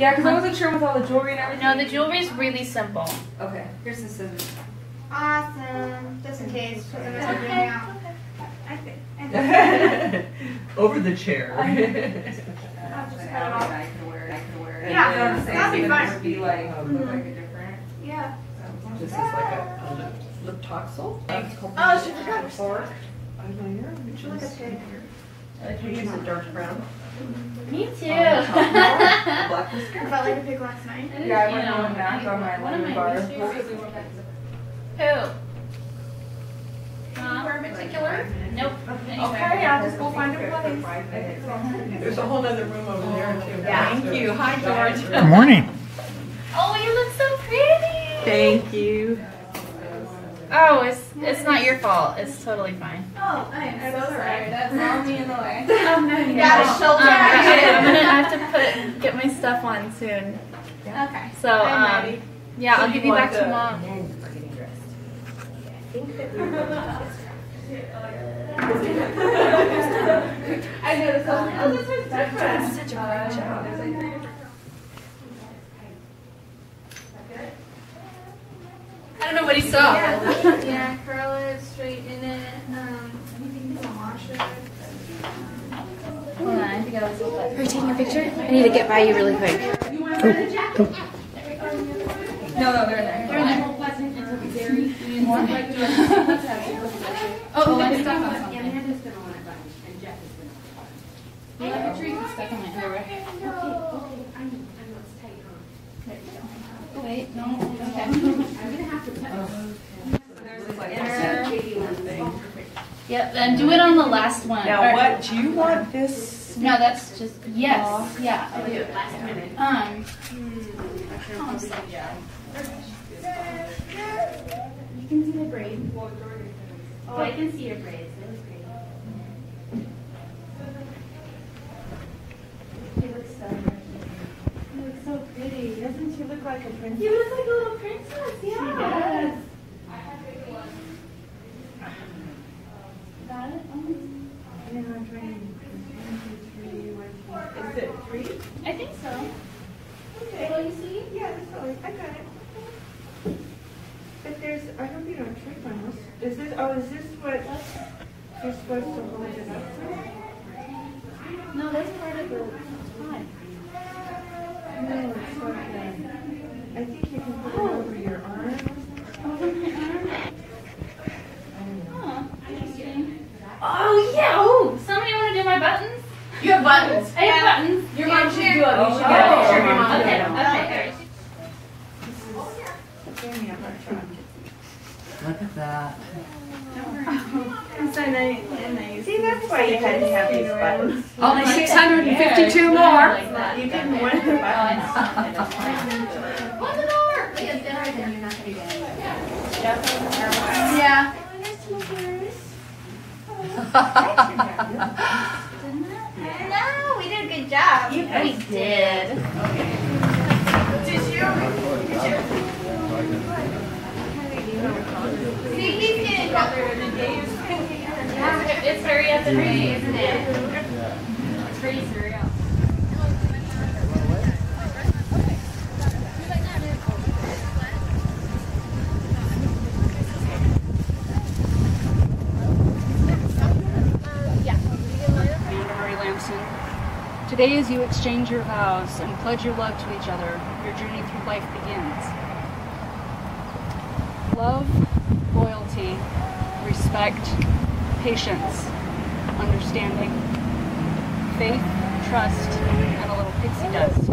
Yeah, because I wasn't sure with all the jewelry and everything. No, the jewelry is really simple. Okay, here's the scissors. Awesome. Just in case, because I'm gonna bring out. I think. I think Over the chair. I'll just I cut it off. I could wear it. I could wear it. Yeah, You know what I'm saying? that'd be So fine. It would be like, mm-hmm. look like a different. Yeah. This is like a, a lip, lip toxel. Oh, she forgot her fork. I know you're, which Look is. at pig. I like to use a dark brown. Me too. Oh, black mascara. I felt like a pig last night. Yeah, I went home and knocked on my One of lemon bar. least favorites. Who? Huh? particular? Nope. Okay, I'll just go find a place. There's a whole other room over there too. Yeah. Thank you. Hi, George. Good morning. Oh, you look so pretty. Thank you. Oh, it's it's not your fault. It's totally fine. Oh, I'm so sorry. That's all me in the way. Oh no, You got a shoulder Um. I'm gonna have to put get my stuff on soon. Okay. So I'm um, ready. yeah, So I'll give you back to the- mom. I noticed. Oh, this was different. Such a great job. I don't know what he saw. Yeah, curl it, straighten it, um, anything to wash it. Hold on, I think I was. Are you taking a picture? I need to get by you really quick. Go, go. No, no, they're in there. They're in there. Oh, oh, I stuck on something. Yeah, I'm sure you can stuck on my underwear. Oh, wait, no. Okay. I'm going to have to put oh. Yep, and do it on the last one. Now, Or- what, do you want this? No, that's just yes. Yeah, I'll do it last minute. Um. You can see the braid. Oh, I can see your braids. That was great. You look so You look so pretty. Doesn't she look like a princess? You look like a little princess, yeah. Got it? Is it three? I think so. Okay. Will you see? Yeah, that's all right. I got it. But there's, I hope you don't trip on this. Is this, oh, is this what you're supposed to hold it up for? No, that's part of the time. No, it's like, um, I think you can put it over your arm. Over my arm. Huh, interesting. Oh, yeah. Oh. Somebody want to do my buttons? You have buttons? I have buttons. Your mom should do it. You Oh, should oh, get a picture of your mom. Okay, Okay. okay. Give me a hard time. Look at that. So nice. nice. See, that's why you had to have these buttons. Only 652 more. You didn't want the buttons. What's it over? Yes, then I- then you're not gonna get it. Yeah. No, we did good job. We did. See, he's getting. It's up and ready, isn't it? It's pretty surreal. Today, as you exchange your vows and pledge your love to each other, your journey through life begins. Love, loyalty, respect, patience, understanding, faith, trust, and a little pixie dust.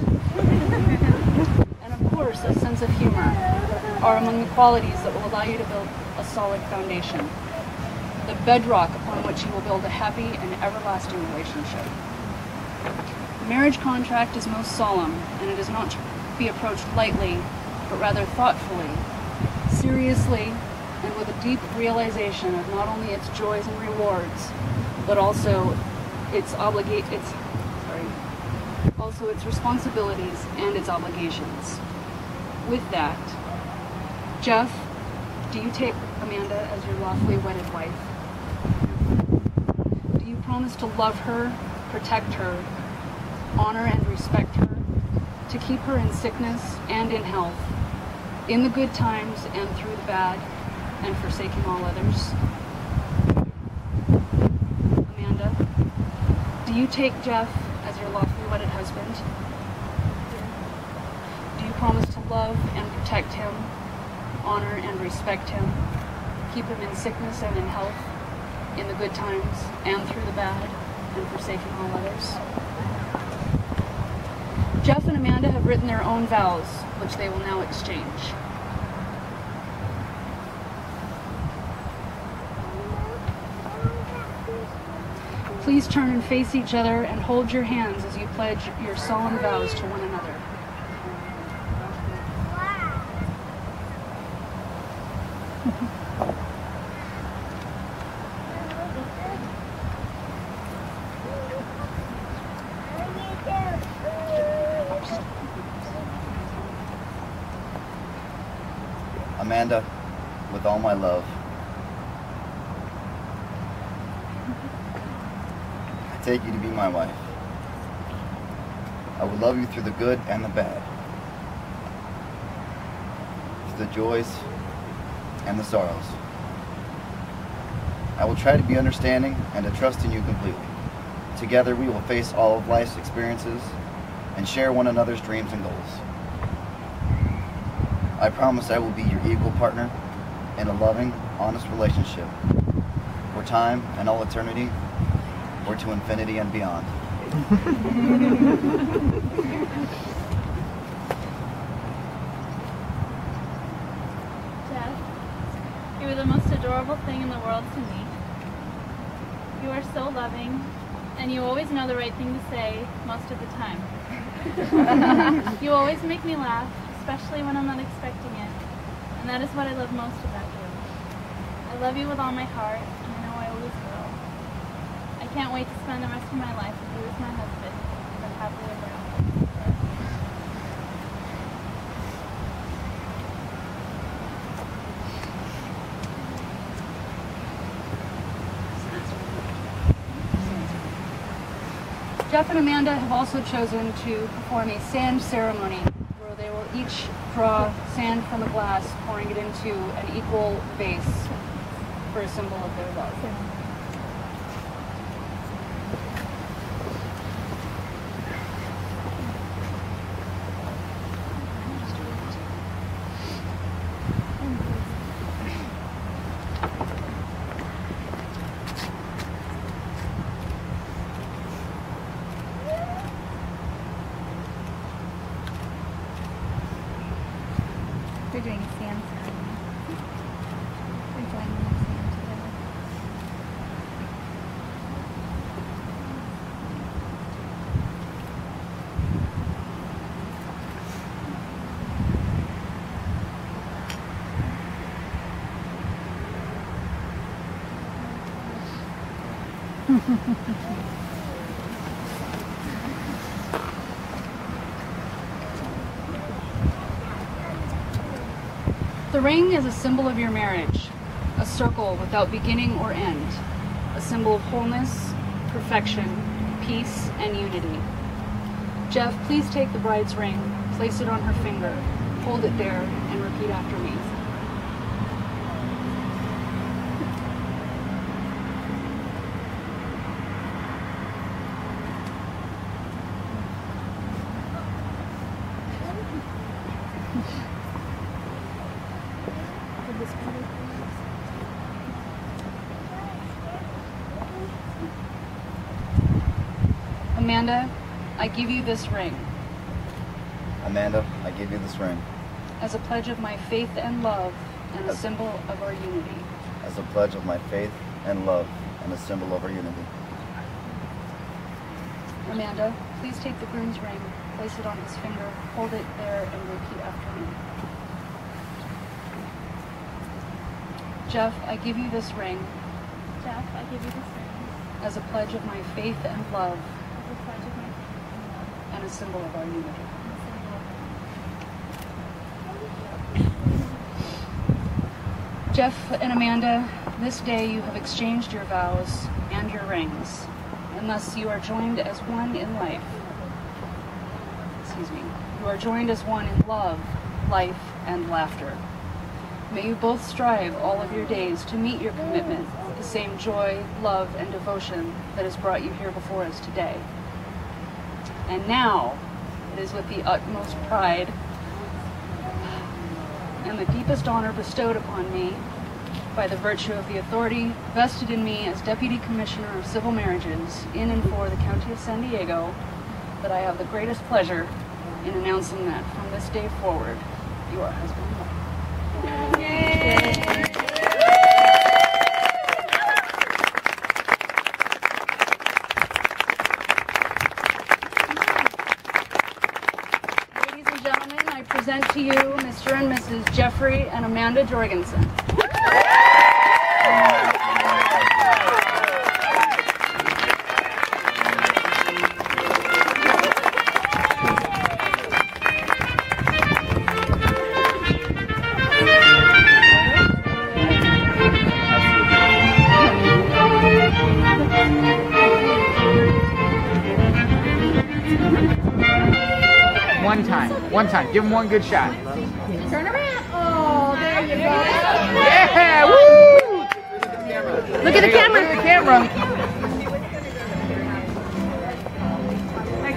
and of course, a sense of humor are among the qualities that will allow you to build a solid foundation the bedrock upon which you will build a happy and everlasting relationship. Marriage contract is most solemn, and it is not to be approached lightly, but rather thoughtfully, seriously, and with a deep realization of not only its joys and rewards, but also its obligate its sorry, also its responsibilities and its obligations. With that, Jeff, do you take Amanda as your lawfully wedded wife? Do you promise to love her, protect her, honor and respect her, to keep her in sickness and in health, in the good times and through the bad, and forsaking all others. Amanda, do you take Jeff as your lawfully wedded husband? Do you promise to love and protect him, honor and respect him, keep him in sickness and in health, in the good times and through the bad, and forsaking all others? Jeff and Amanda have written their own vows, which they will now exchange. Please turn and face each other and hold your hands as you pledge your solemn vows to one another. Amanda, with all my love, I take you to be my wife. I will love you through the good and the bad, through the joys and the sorrows. I will try to be understanding and to trust in you completely. Together we will face all of life's experiences and share one another's dreams and goals. I promise I will be your equal partner in a loving, honest relationship for time and all eternity, or to infinity and beyond. Jeff, you are the most adorable thing in the world to me. You are so loving, and you always know the right thing to say most of the time. you always make me laugh, especially when I'm not expecting it. And that is what I love most about you. I love you with all my heart, and I know I always will. I can't wait to spend the rest of my life with you as my husband, and live happily ever after. Jeff and Amanda have also chosen to perform a sand ceremony where they will each draw sand from a glass, pouring it into an equal vase for a symbol of their love. They're doing a sand ceremony. They're joining the sand together. The ring is a symbol of your marriage, a circle without beginning or end, a symbol of wholeness, perfection, peace, and unity. Jeff, please take the bride's ring, place it on her finger, hold it there, and repeat after me. Amanda, I give you this ring Amanda, I give you this ring as a pledge of my faith and love and a symbol of our unity. as a pledge of my faith and love and a symbol of our unity. Amanda, please take the groom's ring, place it on his finger, hold it there, and repeat after me. Jeff, I give you this ring Jeff, I give you this ring as a pledge of my faith and love and a symbol of our unity. Jeff and Amanda, this day you have exchanged your vows and your rings, and thus you are joined as one in life. Excuse me. You are joined as one in love, life, and laughter. May you both strive all of your days to meet your commitment, with the same joy, love, and devotion that has brought you here before us today. And now, it is with the utmost pride and the deepest honor bestowed upon me by the virtue of the authority vested in me as Deputy Commissioner of Civil Marriages in and for the County of San Diego that I have the greatest pleasure in announcing that from this day forward, you are husband and wife. Ladies and gentlemen, I present to you Mr. and Mrs. Jeffrey and Amanda Jorgensen. One. Give him one good shot. Turn around. Oh, there you go. Yeah! Woo! Look at the camera. Look at the camera. My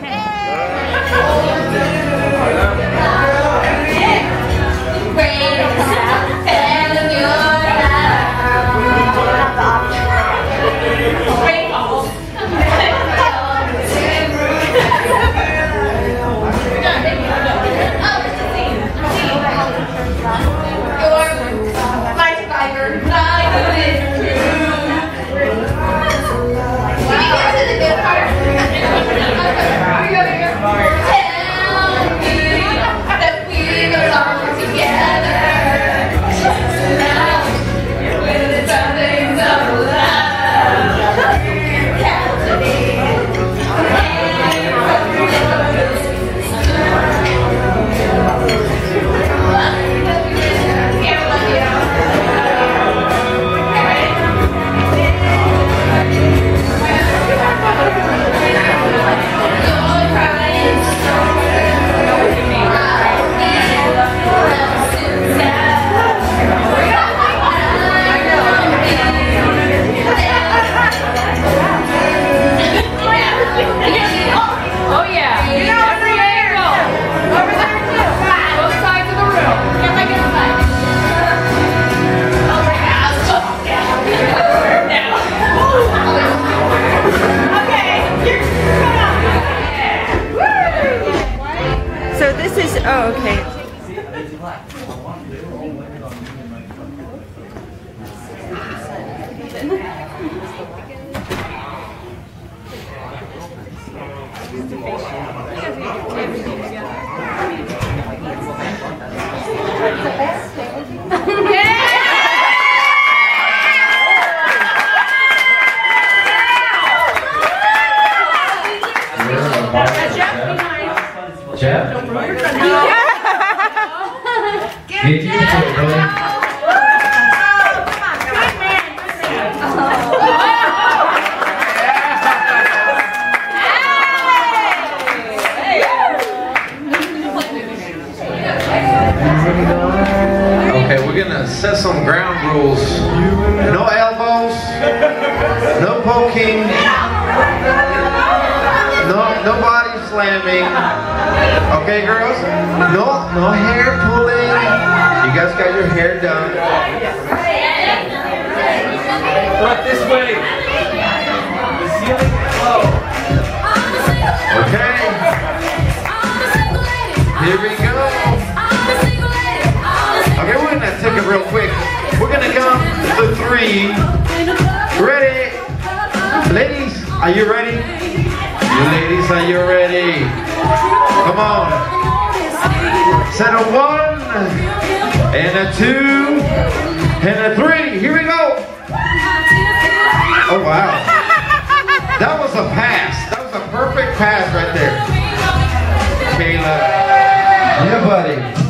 ground rules. No elbows, no poking, no no body slamming. Okay, girls? No no hair pulling. You guys got your hair done. Look this way. The ceiling is. Okay, here we go. Take it real quick. We're gonna count to three. Ready? Ladies, are you ready? You ladies, are you ready? Come on. Set a one, and a two, and a three. Here we go. Oh, wow. That was a pass. That was a perfect pass right there. Kayla. Yeah, buddy.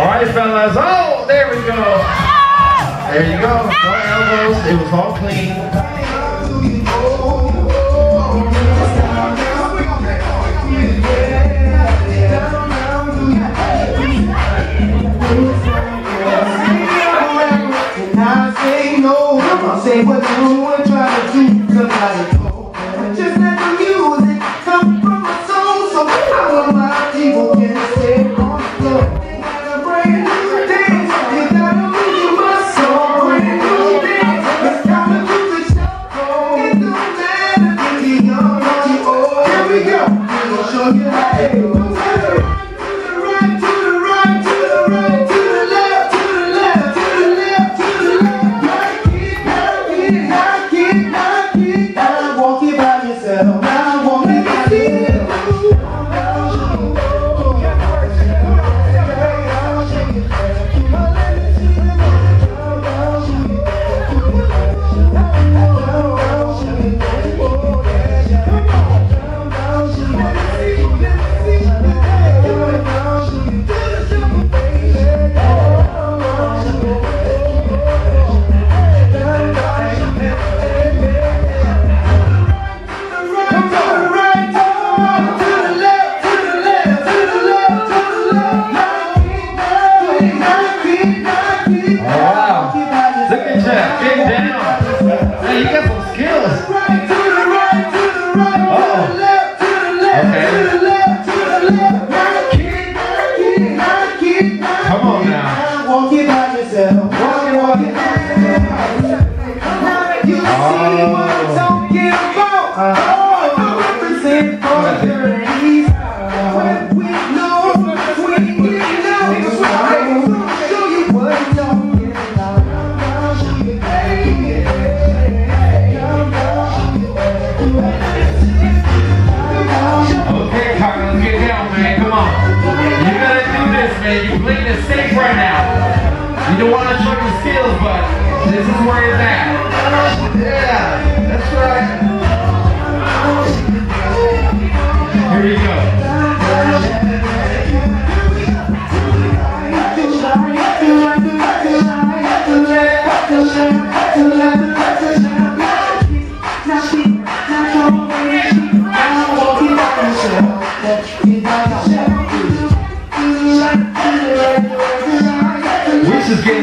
All right, fellas. Oh, there we go. There you go. No elbows. It was all clean. Say what you try to do, somebody Yeah.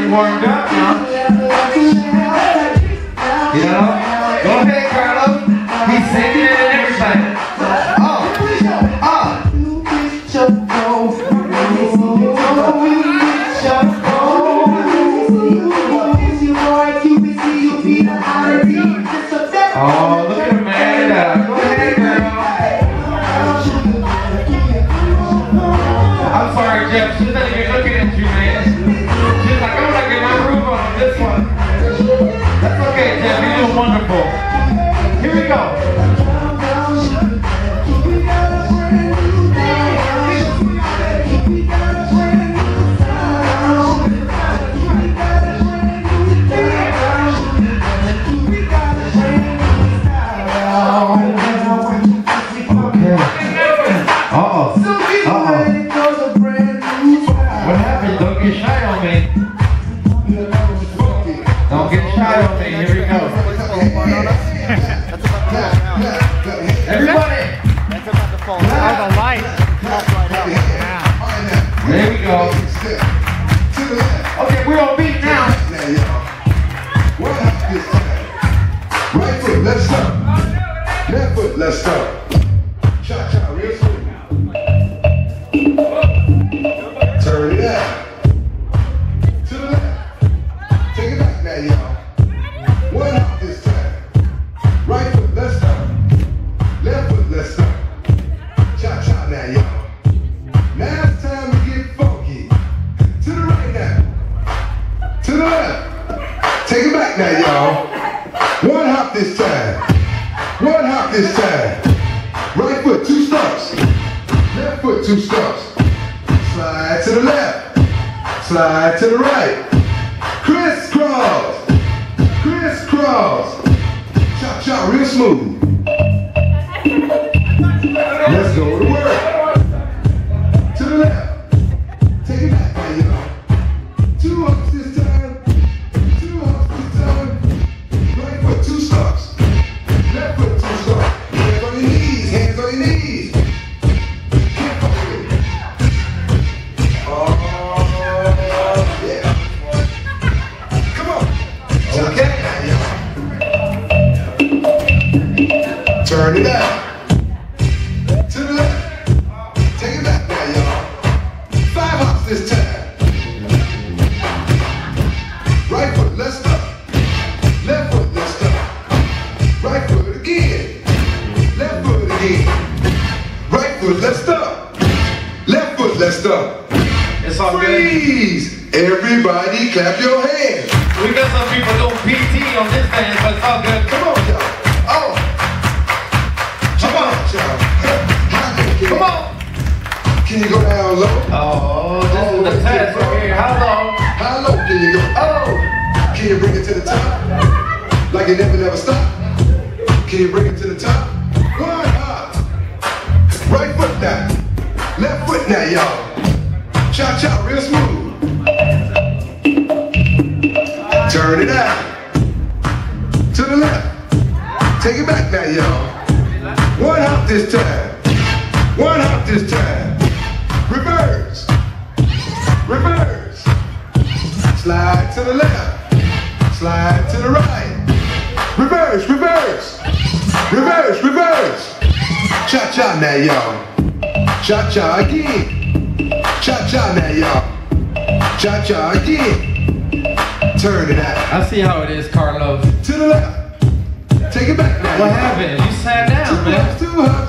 warmed up huh? Let's go. crisscross. Chop, chop, real smooth. Let's go. Clap your hands. We got some people doing PT on this dance, but it's all good. Come on, y'all. Oh. Come on, y'all. Come on. Can you go down low? Oh, this is the oh, test right here. How low? How low can you go? Oh. Can you bring it to the top? Like it never, never stop. Can you bring it to the top? One hop. Right foot now. Left foot now, y'all. Cha cha, real smooth. Turn it out. To the left. Take it back now, y'all. One hop this time. One hop this time. Reverse. Reverse. Slide to the left. Slide to the right. Reverse, reverse. Reverse, reverse. Cha cha now, y'all. Cha cha again. Cha cha now, y'all. Cha cha again. Turn it out. I see how it is, Carlos. To the left. Take it back. What happened? You sat down, man. hops,